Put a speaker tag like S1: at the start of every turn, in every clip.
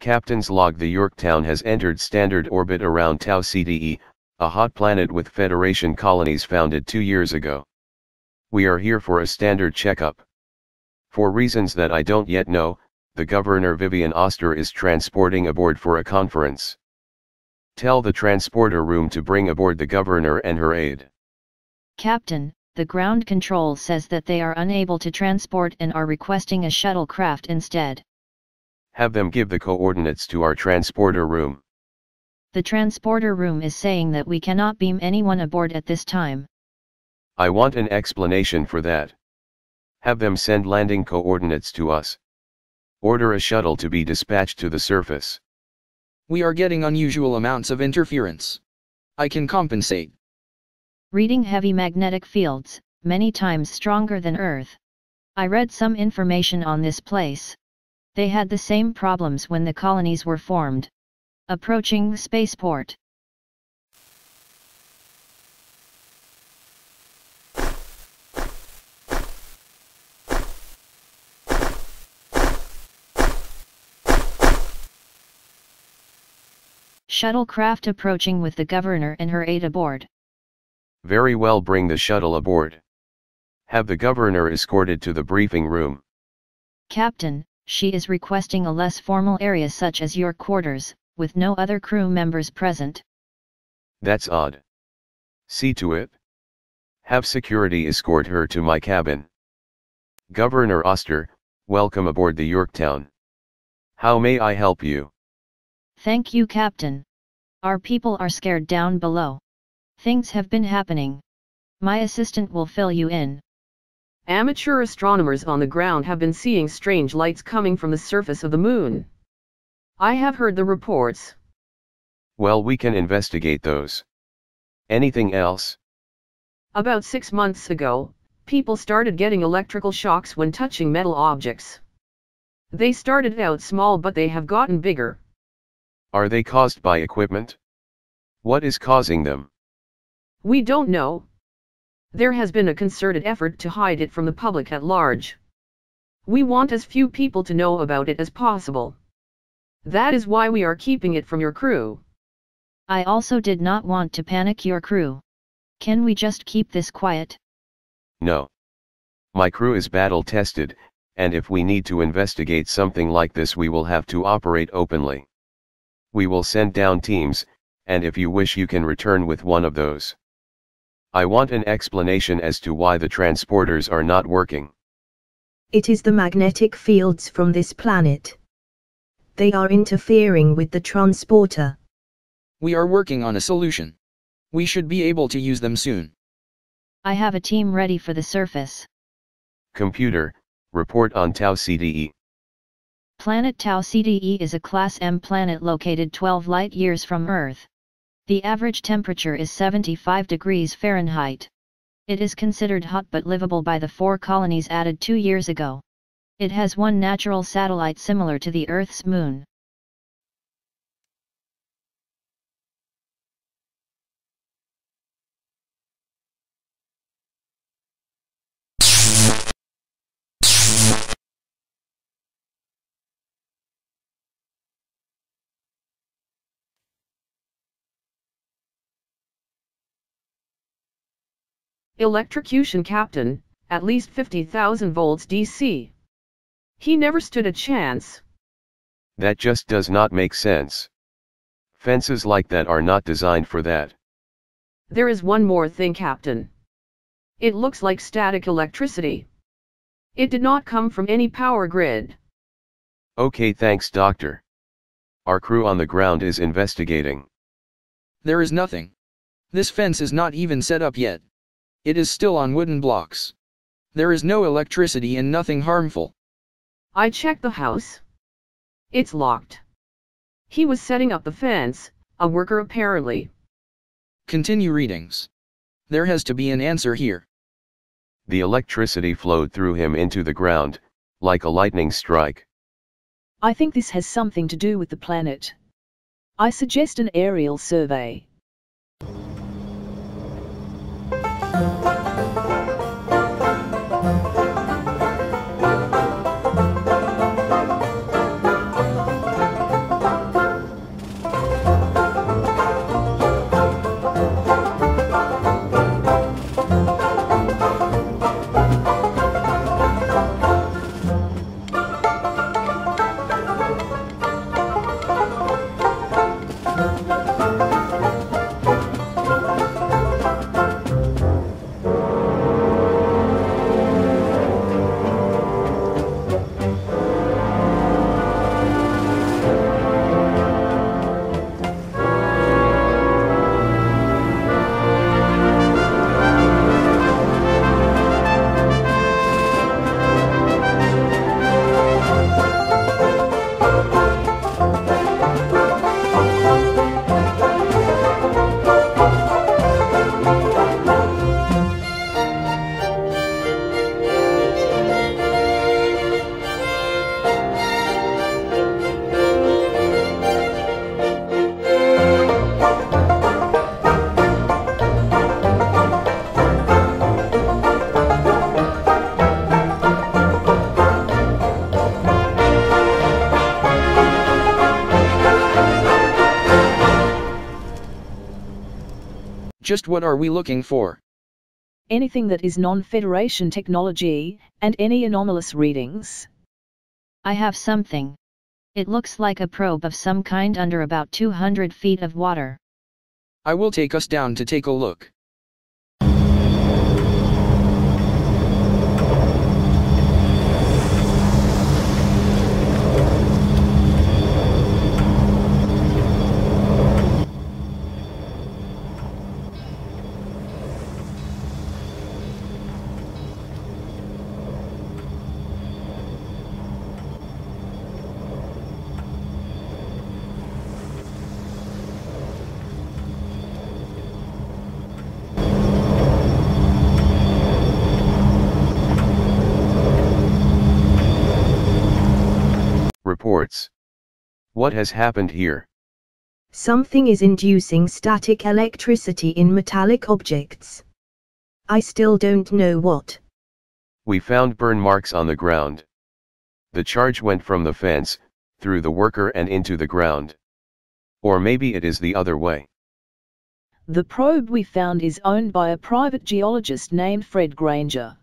S1: Captain's log The Yorktown has entered standard orbit around Tau CDE, a hot planet with Federation colonies founded two years ago. We are here for a standard checkup. For reasons that I don't yet know, the Governor Vivian Oster is transporting aboard for a conference. Tell the transporter room to bring aboard the Governor and her aide.
S2: Captain, the ground control says that they are unable to transport and are requesting a shuttlecraft instead.
S1: Have them give the coordinates to our transporter room.
S2: The transporter room is saying that we cannot beam anyone aboard at this time.
S1: I want an explanation for that. Have them send landing coordinates to us. Order a shuttle to be dispatched to the surface.
S3: We are getting unusual amounts of interference. I can compensate.
S2: Reading heavy magnetic fields, many times stronger than Earth. I read some information on this place. They had the same problems when the colonies were formed. Approaching the spaceport. Shuttlecraft approaching with the governor and her aide aboard.
S1: Very well bring the shuttle aboard. Have the governor escorted to the briefing room.
S2: Captain, she is requesting a less formal area such as your quarters, with no other crew members present.
S1: That's odd. See to it. Have security escort her to my cabin. Governor Oster, welcome aboard the Yorktown. How may I help you?
S2: Thank you Captain. Our people are scared down below. Things have been happening. My assistant will fill you in.
S4: Amateur astronomers on the ground have been seeing strange lights coming from the surface of the moon. I have heard the reports.
S1: Well, we can investigate those. Anything else?
S4: About six months ago, people started getting electrical shocks when touching metal objects. They started out small but they have gotten bigger.
S1: Are they caused by equipment? What is causing them?
S4: We don't know. There has been a concerted effort to hide it from the public at large. We want as few people to know about it as possible. That is why we are keeping it from your crew.
S2: I also did not want to panic your crew. Can we just keep this quiet?
S1: No. My crew is battle tested, and if we need to investigate something like this, we will have to operate openly. We will send down teams, and if you wish, you can return with one of those. I want an explanation as to why the transporters are not working.
S5: It is the magnetic fields from this planet. They are interfering with the transporter.
S3: We are working on a solution. We should be able to use them soon.
S2: I have a team ready for the surface.
S1: Computer, report on Tau CDE.
S2: Planet Tau CDE is a Class M planet located 12 light years from Earth. The average temperature is 75 degrees Fahrenheit. It is considered hot but livable by the four colonies added two years ago. It has one natural satellite similar to the Earth's moon.
S4: Electrocution Captain, at least 50,000 volts DC. He never stood a chance.
S1: That just does not make sense. Fences like that are not designed for that.
S4: There is one more thing Captain. It looks like static electricity. It did not come from any power grid.
S1: Okay thanks doctor. Our crew on the ground is investigating.
S3: There is nothing. This fence is not even set up yet. It is still on wooden blocks. There is no electricity and nothing harmful.
S4: I checked the house. It's locked. He was setting up the fence, a worker apparently.
S3: Continue readings. There has to be an answer here.
S1: The electricity flowed through him into the ground, like a lightning strike.
S6: I think this has something to do with the planet. I suggest an aerial survey.
S3: Just what are we looking for?
S6: Anything that is non-Federation technology, and any anomalous readings.
S2: I have something. It looks like a probe of some kind under about 200 feet of water.
S3: I will take us down to take a look.
S1: Reports. What has happened here?
S5: Something is inducing static electricity in metallic objects. I still don't know what.
S1: We found burn marks on the ground. The charge went from the fence, through the worker and into the ground. Or maybe it is the other way.
S6: The probe we found is owned by a private geologist named Fred Granger.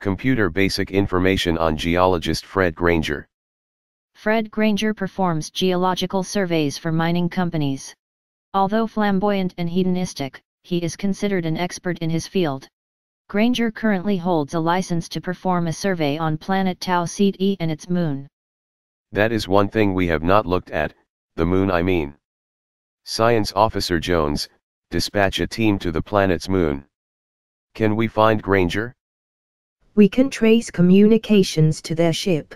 S1: Computer basic information on geologist Fred Granger.
S2: Fred Granger performs geological surveys for mining companies. Although flamboyant and hedonistic, he is considered an expert in his field. Granger currently holds a license to perform a survey on planet Tau Ceti and its moon.
S1: That is one thing we have not looked at, the moon I mean. Science Officer Jones, dispatch a team to the planet's moon. Can we find Granger?
S5: We can trace communications to their ship.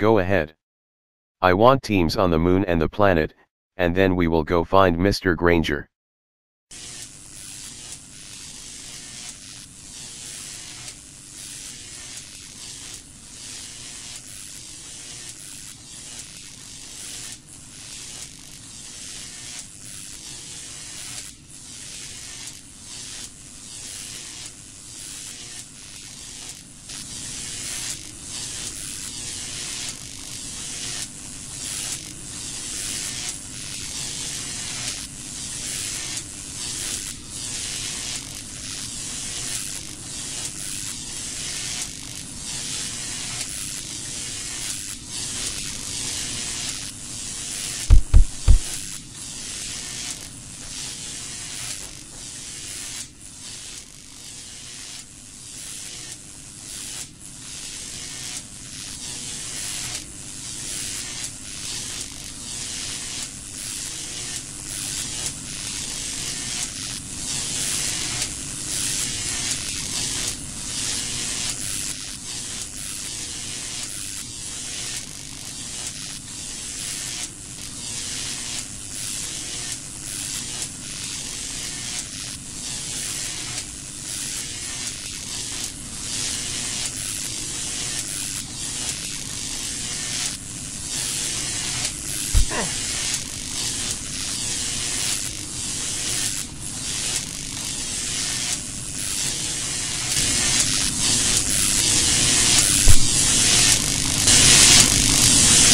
S1: Go ahead. I want teams on the moon and the planet, and then we will go find Mr. Granger.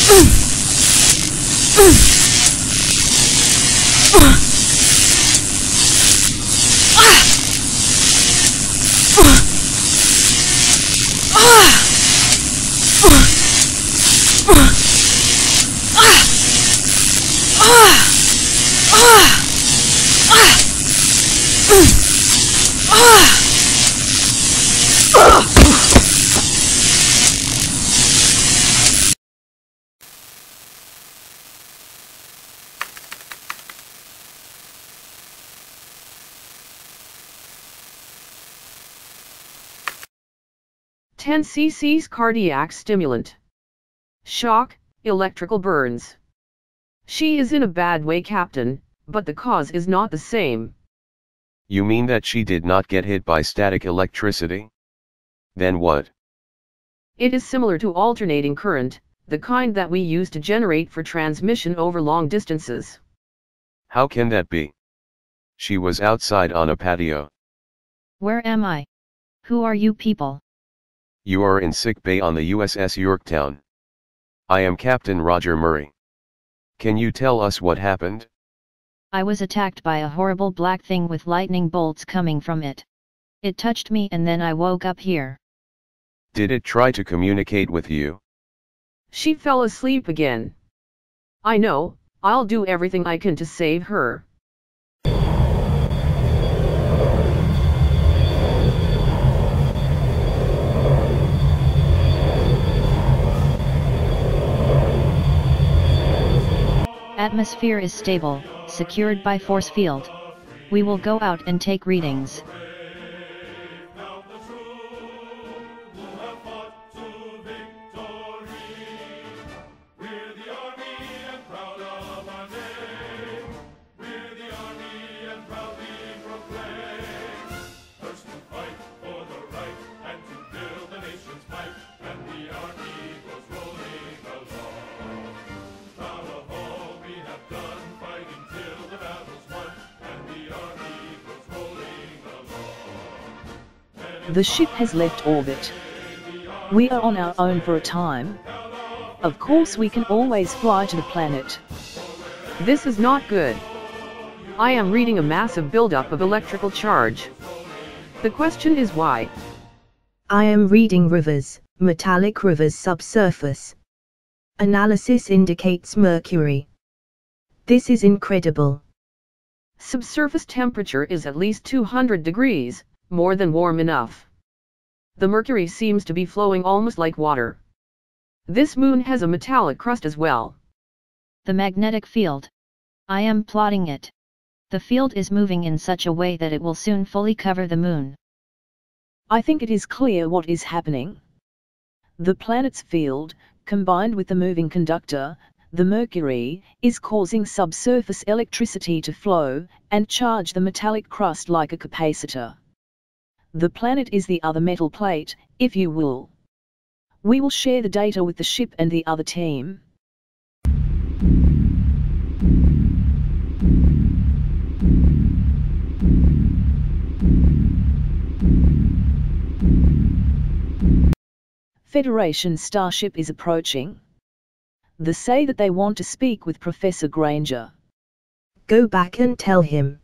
S1: Oh.
S4: Ten cc's cardiac stimulant. Shock, electrical burns. She is in a bad way captain, but the cause is not the same.
S1: You mean that she did not get hit by static electricity? Then what?
S4: It is similar to alternating current, the kind that we use to generate for transmission over long distances.
S1: How can that be? She was outside on a patio.
S2: Where am I? Who are you people?
S1: You are in sick bay on the USS Yorktown. I am Captain Roger Murray. Can you tell us what happened?
S2: I was attacked by a horrible black thing with lightning bolts coming from it. It touched me and then I woke up here.
S1: Did it try to communicate with you?
S4: She fell asleep again. I know, I'll do everything I can to save her.
S2: Atmosphere is stable, secured by force field. We will go out and take readings.
S6: The ship has left orbit. We are on our own for a time. Of course we can always fly to the planet.
S4: This is not good. I am reading a massive buildup of electrical charge. The question is why?
S5: I am reading rivers, metallic rivers subsurface. Analysis indicates mercury. This is incredible.
S4: Subsurface temperature is at least 200 degrees, more than warm enough. The mercury seems to be flowing almost like water. This moon has a metallic crust as well.
S2: The magnetic field. I am plotting it. The field is moving in such a way that it will soon fully cover the moon.
S6: I think it is clear what is happening. The planet's field, combined with the moving conductor, the mercury, is causing subsurface electricity to flow, and charge the metallic crust like a capacitor. The planet is the other metal plate, if you will. We will share the data with the ship and the other team. Federation starship is approaching. They say that they want to speak with Professor Granger.
S5: Go back and tell him.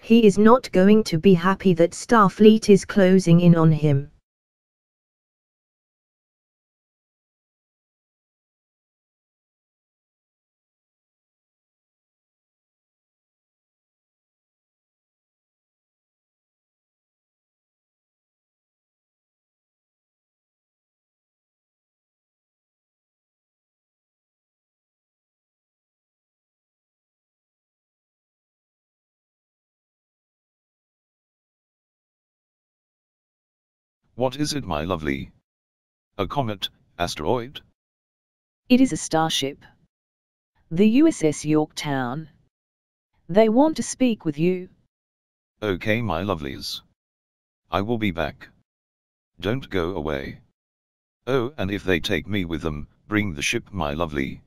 S5: He is not going to be happy that Starfleet is closing in on him.
S7: What is it, my lovely? A comet, asteroid?
S6: It is a starship. The USS Yorktown. They want to speak with you.
S7: Okay, my lovelies. I will be back. Don't go away. Oh, and if they take me with them, bring the ship, my lovely.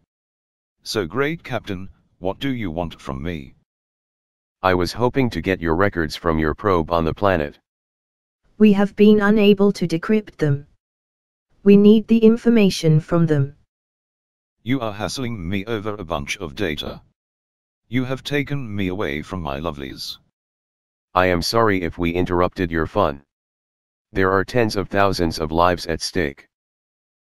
S7: So great, Captain, what do you want from me?
S1: I was hoping to get your records from your probe on the planet.
S5: We have been unable to decrypt them. We need the information from them.
S7: You are hassling me over a bunch of data. You have taken me away from my lovelies.
S1: I am sorry if we interrupted your fun. There are tens of thousands of lives at stake.